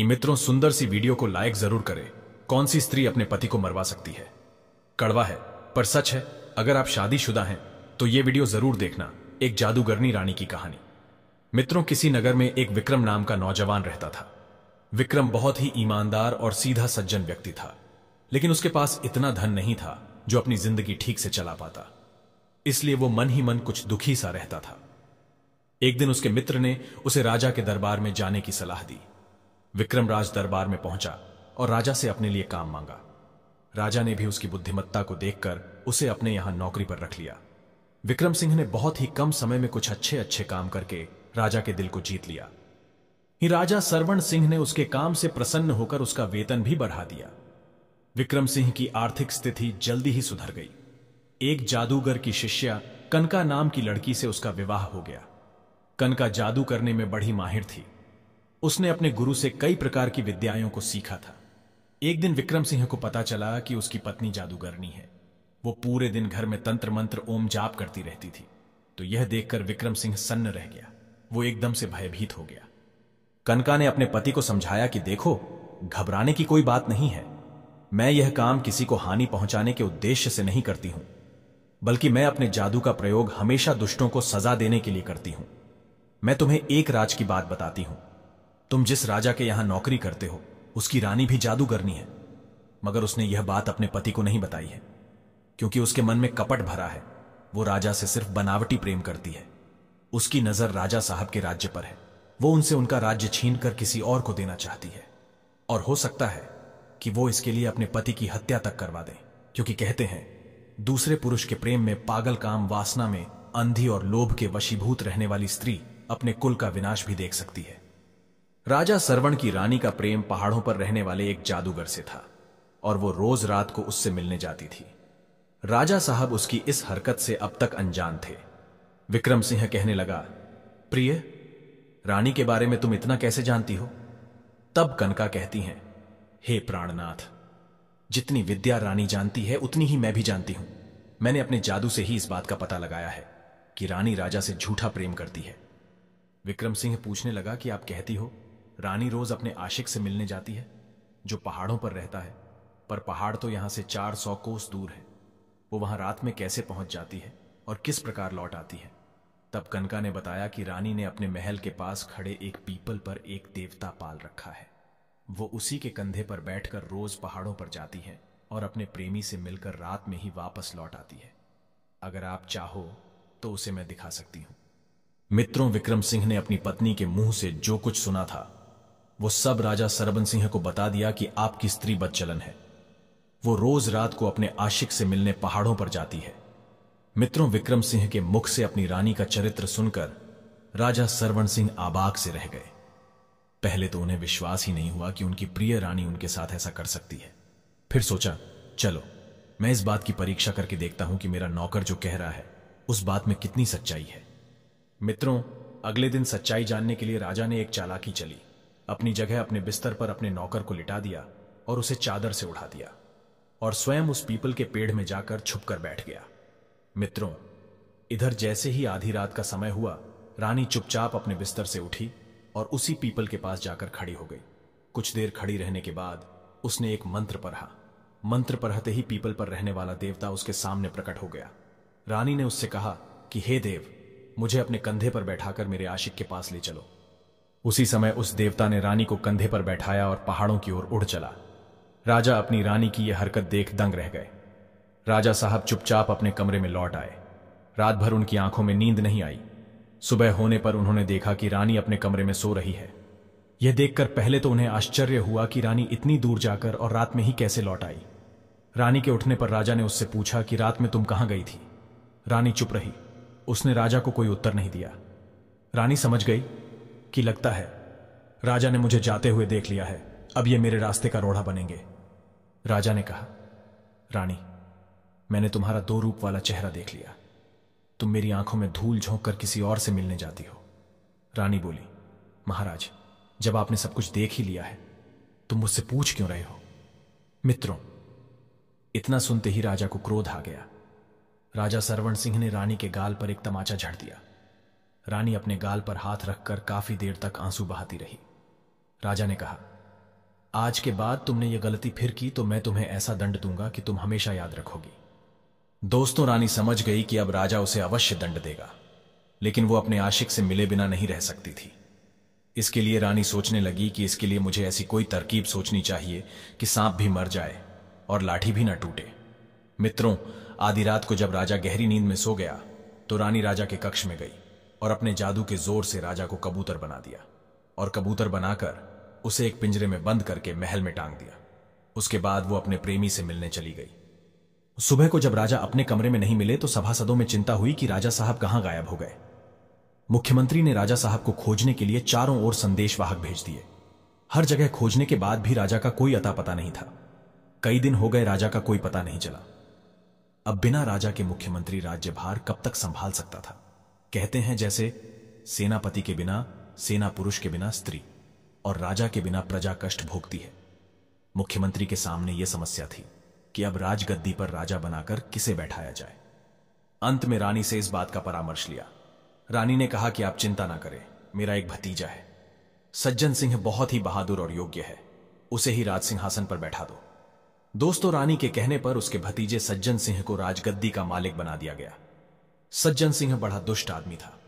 ये मित्रों, सुंदर सी वीडियो को लाइक ज़रूर करें। कौन सी स्त्री अपने पति को मरवा सकती है? कड़वा है, पर सच है, अगर आप शादीशुदा हैं तो ये वीडियो ज़रूर देखना, एक जादूगरनी रानी की कहानी। मित्रों, किसी नगर में एक विक्रम नाम का नौजवान रहता था। विक्रम बहुत ही ईमानदार और सीधा सज्जन व्यक्ति था, लेकिन उसके पास इतना धन नहीं था, जो अपनी ज़िंदगी ठीक से चला पाता। इसलिए वो मन ही मन कुछ दुखी सा रहता था। एक दिन उसके मित्र ने उसे राजा के दरबार में जाने की सलाह दी। विक्रम राज दरबार में पहुँचा और राजा से अपने लिए काम मांगा। राजा ने भी उसकी बुद्धिमत्ता को देखकर उसे अपने यहाँ नौकरी पर रख लिया। विक्रम सिंह ने बहुत ही कम समय में कुछ अच्छे अच्छे काम करके राजा के दिल को जीत लिया। ही राजा सरवण सिंह ने उसके काम से प्रसन्न होकर उसका वेतन भी बढ़ा दिया। विक्रम सिंह की आर्थिक स्थिति जल्दी ही सुधर गई। एक जादूगर की शिष्या कनका नाम की लड़की से उसका विवाह हो गया। कनका जादू करने में बड़ी माहिर थी। उसने अपने गुरु से कई प्रकार की विद्याओं को सीखा था। एक दिन विक्रम सिंह को पता चला कि उसकी पत्नी जादूगरनी है। वो पूरे दिन घर में तंत्र मंत्र ओम जाप करती रहती थी। तो यह देखकर विक्रम सिंह सन्न रह गया। वो एकदम से भयभीत हो गया। कनका ने अपने पति को समझाया कि देखो, घबराने की कोई बात नहीं है। मैं यह काम किसी को हानि पहुँचाने के उद्देश्य से नहीं करती हूँ, बल्कि मैं अपने जादू का प्रयोग हमेशा दुष्टों को सजा देने के लिए करती हूँ। मैं तुम्हें एक राज की बात बताती हूँ। तुम जिस राजा के यहाँ नौकरी करते हो, उसकी रानी भी जादूगरनी है। मगर उसने यह बात अपने पति को नहीं बताई है, क्योंकि उसके मन में कपट भरा है। वो राजा से सिर्फ़ बनावटी प्रेम करती है। उसकी नज़र राजा साहब के राज्य पर है। वो उनसे उनका राज्य छीन कर किसी और को देना चाहती है। और हो सकता है कि वो इसके लिए अपने पति की हत्या तक करवा दे, क्योंकि कहते हैं, दूसरे पुरुष के प्रेम में पागल काम वासना में अंधी और लोभ के वशीभूत रहने वाली स्त्री अपने कुल का विनाश भी देख सकती है। राजा सरवण की रानी का प्रेम पहाड़ों पर रहने वाले एक जादूगर से था, और वो रोज रात को उससे मिलने जाती थी। राजा साहब उसकी इस हरकत से अब तक अनजान थे। विक्रम सिंह कहने लगा, प्रिय, रानी के बारे में तुम इतना कैसे जानती हो? तब कनका कहती हैं, हे प्राणनाथ, जितनी विद्या रानी जानती है, उतनी ही मैं भी जानती हूँ। मैंने अपने जादू से ही इस बात का पता लगाया है कि रानी राजा से झूठा प्रेम करती है। विक्रम सिंह पूछने लगा कि आप कहती हो रानी रोज अपने आशिक से मिलने जाती है, जो पहाड़ों पर रहता है। पर पहाड़ तो यहाँ से चार सौ कोस दूर है। वो वहाँ रात में कैसे पहुँच जाती है और किस प्रकार लौट आती है? तब कनका ने बताया कि रानी ने अपने महल के पास खड़े एक पीपल पर एक देवता पाल रखा है। वो उसी के कंधे पर बैठकर रोज पहाड़ों पर जाती है और अपने प्रेमी से मिलकर रात में ही वापस लौट आती है। अगर आप चाहो तो उसे मैं दिखा सकती हूँ। मित्रों, विक्रम सिंह ने अपनी पत्नी के मुँह से जो कुछ सुना था वो सब राजा सरबन सिंह को बता दिया कि आपकी स्त्री बदचलन है। वो रोज रात को अपने आशिक से मिलने पहाड़ों पर जाती है। मित्रों विक्रम सिंह के मुख से अपनी रानी का चरित्र सुनकर राजा सरवण सिंह आबाग से रह गए। पहले तो उन्हें विश्वास ही नहीं हुआ कि उनकी प्रिय रानी उनके साथ ऐसा कर सकती है। फिर सोचा, चलो, मैं इस बात की परीक्षा करके देखता हूँ कि मेरा नौकर जो कह रहा है, उस बात में कितनी सच्चाई है। मित्रों, अगले दिन सच्चाई जानने के लिए राजा ने एक चालाकी चली। अपनी जगह अपने बिस्तर पर अपने नौकर को लिटा दिया और उसे चादर से उड़ा दिया और स्वयं उस पीपल के पेड़ में जाकर छुपकर बैठ गया। मित्रों, इधर जैसे ही आधी रात का समय हुआ, रानी चुपचाप अपने बिस्तर से उठी और उसी पीपल के पास जाकर खड़ी हो गई। कुछ देर खड़ी रहने के बाद उसने एक मंत्र पढ़ा। मंत्र पढ़ते ही पीपल पर रहने वाला देवता उसके सामने प्रकट हो गया। रानी ने उससे कहा कि, हे देव, मुझे अपने कंधे पर बैठाकर मेरे आशिक के पास ले चलो। उसी समय उस देवता ने रानी को कंधे पर बैठाया और पहाड़ों की ओर उड़ चला। राजा अपनी रानी की यह हरकत देख दंग रह गए। राजा साहब चुपचाप अपने कमरे में लौट आए। रात भर उनकी आँखों में नींद नहीं आई। सुबह होने पर उन्होंने देखा कि रानी अपने कमरे में सो रही है। यह देखकर पहले तो उन्हें आश्चर्य हुआ कि रानी इतनी दूर जाकर और रात में ही कैसे लौट आई। रानी के उठने पर राजा ने उससे पूछा कि रात में तुम कहाँ गई थी? रानी चुप रही। उसने राजा को कोई उत्तर नहीं दिया। रानी समझ गई कि लगता है, राजा ने मुझे जाते हुए देख लिया है। अब ये मेरे रास्ते का रोड़ा बनेंगे। राजा ने कहा, रानी, मैंने तुम्हारा दो रूप वाला चेहरा देख लिया। तुम मेरी आँखों में धूल झोंक कर किसी और से मिलने जाती हो। रानी बोली, महाराज, जब आपने सब कुछ देख ही लिया है, तुम मुझसे पूछ क्यों रहे हो? मित्रों, इतना सुनते ही राजा को क्रोध आ गया। राजा सरवण सिंह ने रानी के गाल पर एक तमाचा झड़ दिया। रानी अपने गाल पर हाथ रखकर काफ़ी देर तक आँसू बहाती रही। राजा ने कहा, आज के बाद तुमने ये गलती फिर की तो मैं तुम्हें ऐसा दंड दूँगा कि तुम हमेशा याद रखोगी। दोस्तों, रानी समझ गई कि अब राजा उसे अवश्य दंड देगा, लेकिन वो अपने आशिक से मिले बिना नहीं रह सकती थी। इसके लिए रानी सोचने लगी कि इसके लिए मुझे ऐसी कोई तरकीब सोचनी चाहिए कि सांप भी मर जाए और लाठी भी ना टूटे। मित्रों, आधी रात को जब राजा गहरी नींद में सो गया तो रानी राजा के कक्ष में गई। और अपने जादू के ज़ोर से राजा को कबूतर बना दिया और कबूतर बनाकर उसे एक पिंजरे में बंद करके महल में टांग दिया। उसके बाद वो अपने प्रेमी से मिलने चली गई। सुबह को जब राजा अपने कमरे में नहीं मिले तो सभासदों में चिंता हुई कि राजा साहब कहाँ गायब हो गए। मुख्यमंत्री ने राजा साहब को खोजने के लिए चारों ओर संदेशवाहक भेज दिए। हर जगह खोजने के बाद भी राजा का कोई अता पता नहीं था। कई दिन हो गए राजा का कोई पता नहीं चला। अब बिना राजा के मुख्यमंत्री राज्यभार कब तक संभाल सकता था? कहते हैं जैसे सेनापति के बिना सेना पुरुष के बिना स्त्री और राजा के बिना प्रजा कष्ट भोगती है। मुख्यमंत्री के सामने यह समस्या थी कि अब राजगद्दी पर राजा बनाकर किसे बैठाया जाए। अंत में रानी से इस बात का परामर्श लिया। रानी ने कहा कि आप चिंता ना करें, मेरा एक भतीजा है। सज्जन सिंह बहुत ही बहादुर और योग्य है। उसे ही राज सिंहासन पर बैठा दो। दोस्तों, रानी के कहने पर उसके भतीजे सज्जन सिंह को राजगद्दी का मालिक बना दिया गया। सज्जन सिंह बड़ा दुष्ट आदमी था।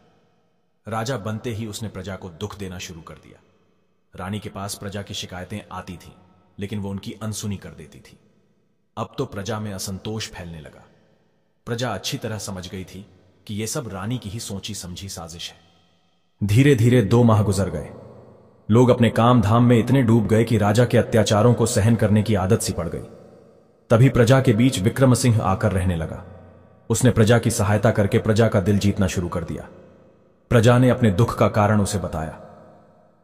राजा बनते ही उसने प्रजा को दुख देना शुरू कर दिया। रानी के पास प्रजा की शिकायतें आती थीं, लेकिन वो उनकी अनसुनी कर देती थी। अब तो प्रजा में असंतोष फैलने लगा। प्रजा अच्छी तरह समझ गई थी कि यह सब रानी की ही सोची समझी साजिश है। धीरे धीरे दो माह गुजर गए। लोग अपने काम धाम में इतने डूब गए कि राजा के अत्याचारों को सहन करने की आदत सी पड़ गई। तभी प्रजा के बीच विक्रम सिंह आकर रहने लगा। उसने प्रजा की सहायता करके प्रजा का दिल जीतना शुरू कर दिया। प्रजा ने अपने दुख का कारण उसे बताया।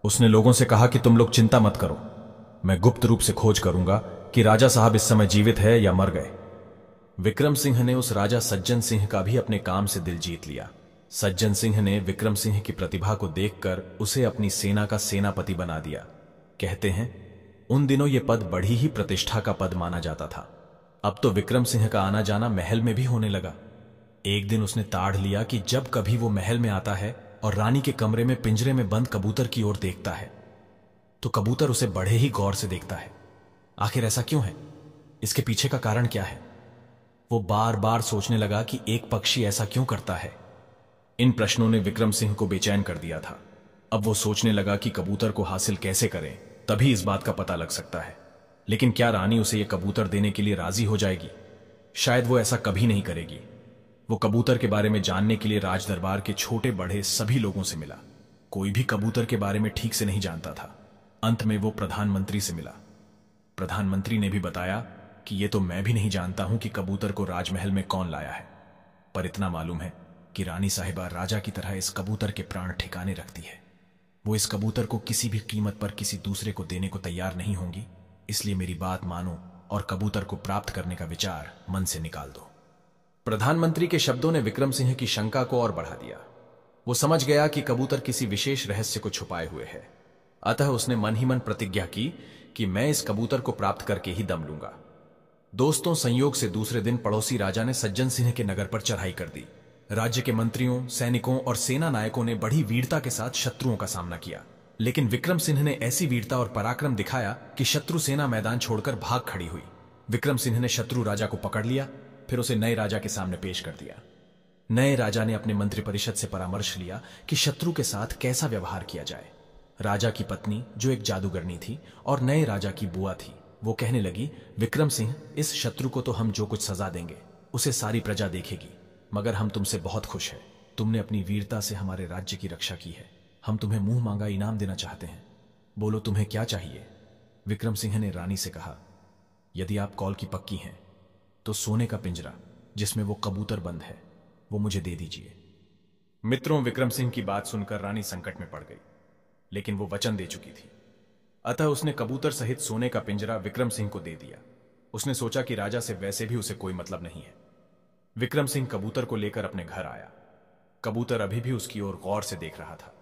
उसने लोगों से कहा कि तुम लोग चिंता मत करो। मैं गुप्त रूप से खोज करूँगा कि राजा साहब इस समय जीवित है या मर गए। विक्रम सिंह ने उस राजा सज्जन सिंह का भी अपने काम से दिल जीत लिया। सज्जन सिंह ने विक्रम सिंह की प्रतिभा को देखकर उसे अपनी सेना का सेनापति बना दिया। कहते हैं, उन दिनों यह पद बड़ी ही प्रतिष्ठा का पद माना जाता था। अब तो विक्रम सिंह का आना जाना महल में भी होने लगा। एक दिन उसने ताड़ लिया कि जब कभी वो महल में आता है और रानी के कमरे में पिंजरे में बंद कबूतर की ओर देखता है तो कबूतर उसे बड़े ही गौर से देखता है। आखिर ऐसा क्यों है? इसके पीछे का कारण क्या है? वो बार बार सोचने लगा कि एक पक्षी ऐसा क्यों करता है। इन प्रश्नों ने विक्रम सिंह को बेचैन कर दिया था। अब वो सोचने लगा कि कबूतर को हासिल कैसे करें, तभी इस बात का पता लग सकता है। लेकिन क्या रानी उसे यह कबूतर देने के लिए राज़ी हो जाएगी? शायद वो ऐसा कभी नहीं करेगी। वो कबूतर के बारे में जानने के लिए राज दरबार के छोटे बड़े सभी लोगों से मिला। कोई भी कबूतर के बारे में ठीक से नहीं जानता था। अंत में वो प्रधानमंत्री से मिला। प्रधानमंत्री ने भी बताया कि ये तो मैं भी नहीं जानता हूँ कि कबूतर को राजमहल में कौन लाया है। पर इतना मालूम है कि रानी साहिबा राजा की तरह इस कबूतर के प्राण ठिकाने रखती है। वो इस कबूतर को किसी भी कीमत पर किसी दूसरे को देने को तैयार नहीं होंगी। इसलिए मेरी बात मानो और कबूतर को प्राप्त करने का विचार मन से निकाल दो। प्रधानमंत्री के शब्दों ने विक्रम सिंह की शंका को और बढ़ा दिया। वो समझ गया कि कबूतर किसी विशेष रहस्य को छुपाए हुए है। अतः उसने मन ही मन प्रतिज्ञा की कि मैं इस कबूतर को प्राप्त करके ही दम लूँगा। दोस्तों, संयोग से दूसरे दिन पड़ोसी राजा ने सज्जन सिंह के नगर पर चढ़ाई कर दी। राज्य के मंत्रियों, सैनिकों और सेना नायकों ने बड़ी वीरता के साथ शत्रुओं का सामना किया। लेकिन विक्रम सिंह ने ऐसी वीरता और पराक्रम दिखाया कि शत्रु सेना मैदान छोड़कर भाग खड़ी हुई। विक्रम सिंह ने शत्रु राजा को पकड़ लिया, फिर उसे नए राजा के सामने पेश कर दिया। नए राजा ने अपने मंत्रिपरिषद से परामर्श लिया कि शत्रु के साथ कैसा व्यवहार किया जाए। राजा की पत्नी, जो एक जादूगरनी थी, और नए राजा की बुआ थी, वो कहने लगी, विक्रम सिंह, इस शत्रु को तो हम जो कुछ सजा देंगे, उसे सारी प्रजा देखेगी, मगर हम तुमसे बहुत खुश है। तुमने अपनी वीरता से हमारे राज्य की रक्षा की है। हम तुम्हें मुँह मांगा इनाम देना चाहते हैं। बोलो, तुम्हें क्या चाहिए? विक्रम सिंह ने रानी से कहा, यदि आप कॉल की पक्की हैं तो सोने का पिंजरा, जिसमें वो कबूतर बंद है, वो मुझे दे दीजिए। मित्रों, विक्रम सिंह की बात सुनकर रानी संकट में पड़ गई, लेकिन वो वचन दे चुकी थी। अतः उसने कबूतर सहित सोने का पिंजरा विक्रम सिंह को दे दिया। उसने सोचा कि राजा से वैसे भी उसे कोई मतलब नहीं है। विक्रम सिंह कबूतर को लेकर अपने घर आया। कबूतर अभी भी उसकी ओर गौर से देख रहा था।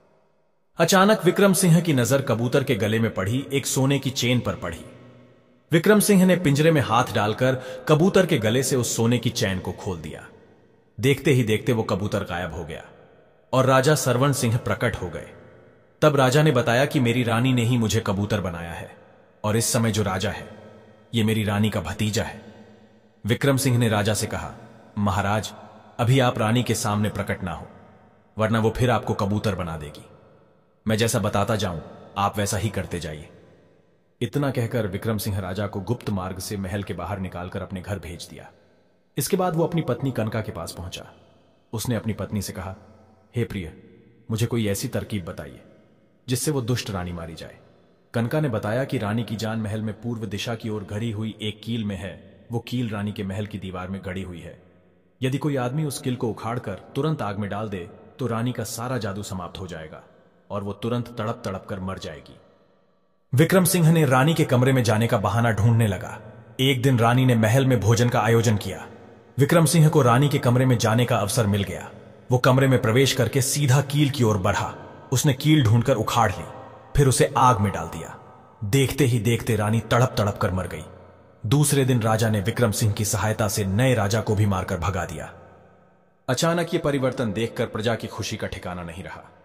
अचानक विक्रम सिंह की नज़र कबूतर के गले में पड़ी, एक सोने की चेन पर पड़ी। विक्रम सिंह ने पिंजरे में हाथ डालकर कबूतर के गले से उस सोने की चैन को खोल दिया। देखते ही देखते वो कबूतर गायब हो गया और राजा सरवण सिंह प्रकट हो गए। तब राजा ने बताया कि मेरी रानी ने ही मुझे कबूतर बनाया है और इस समय जो राजा है, ये मेरी रानी का भतीजा है। विक्रम सिंह ने राजा से कहा, महाराज, अभी आप रानी के सामने प्रकट ना हो, वरना वो फिर आपको कबूतर बना देगी। मैं जैसा बताता जाऊँ, आप वैसा ही करते जाइए। इतना कहकर विक्रम सिंह राजा को गुप्त मार्ग से महल के बाहर निकालकर अपने घर भेज दिया। इसके बाद वो अपनी पत्नी कनका के पास पहुँचा। उसने अपनी पत्नी से कहा, हे प्रिय, मुझे कोई ऐसी तरकीब बताइए, जिससे वो दुष्ट रानी मारी जाए। कनका ने बताया कि रानी की जान महल में पूर्व दिशा की ओर घड़ी हुई एक कील में है, वो कील रानी के महल की दीवार में गड़ी हुई है। यदि कोई आदमी उस कील को उखाड़कर तुरंत आग में डाल दे तो रानी का सारा जादू समाप्त हो जाएगा। और वो तुरंत तड़प तड़प कर मर जाएगी। विक्रम सिंह ने रानी के कमरे में जाने का बहाना ढूँढने लगा। एक दिन रानी ने महल में भोजन का आयोजन किया। विक्रम सिंह को रानी के कमरे में जाने का अवसर मिल गया। वो कमरे में प्रवेश करके सीधा कील की ओर बढ़ा। उसने कील ढूंढकर उखाड़ ली, फिर उसे आग में डाल दिया। देखते ही देखते रानी तड़प तड़प कर मर गई। दूसरे दिन राजा ने विक्रम सिंह की सहायता से नए राजा को भी मारकर भगा दिया। अचानक ये परिवर्तन देखकर प्रजा की खुशी का ठिकाना नहीं रहा।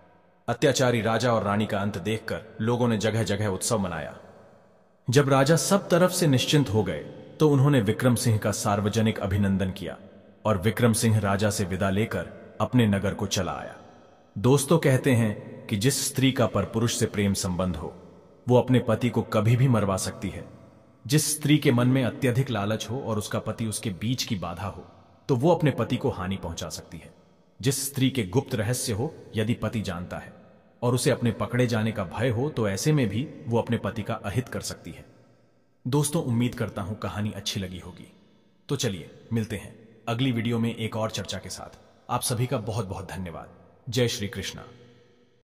अत्याचारी राजा और रानी का अंत देखकर लोगों ने जगह जगह उत्सव मनाया। जब राजा सब तरफ़ से निश्चिंत हो गए तो उन्होंने विक्रम सिंह का सार्वजनिक अभिनंदन किया और विक्रम सिंह राजा से विदा लेकर अपने नगर को चला आया। दोस्तों कहते हैं कि जिस स्त्री का पर पुरुष से प्रेम संबंध हो, वो अपने पति को कभी भी मरवा सकती है। जिस स्त्री के मन में अत्यधिक लालच हो और उसका पति उसके बीच की बाधा हो तो वो अपने पति को हानि पहुँचा सकती है। जिस स्त्री के गुप्त रहस्य हो, यदि पति जानता है। और उसे अपने पकड़े जाने का भय हो तो ऐसे में भी वो अपने पति का अहित कर सकती है। दोस्तों, उम्मीद करता हूँ कहानी अच्छी लगी होगी। तो चलिए, मिलते हैं अगली वीडियो में एक और चर्चा के साथ। आप सभी का बहुत बहुत धन्यवाद। जय श्री कृष्णा।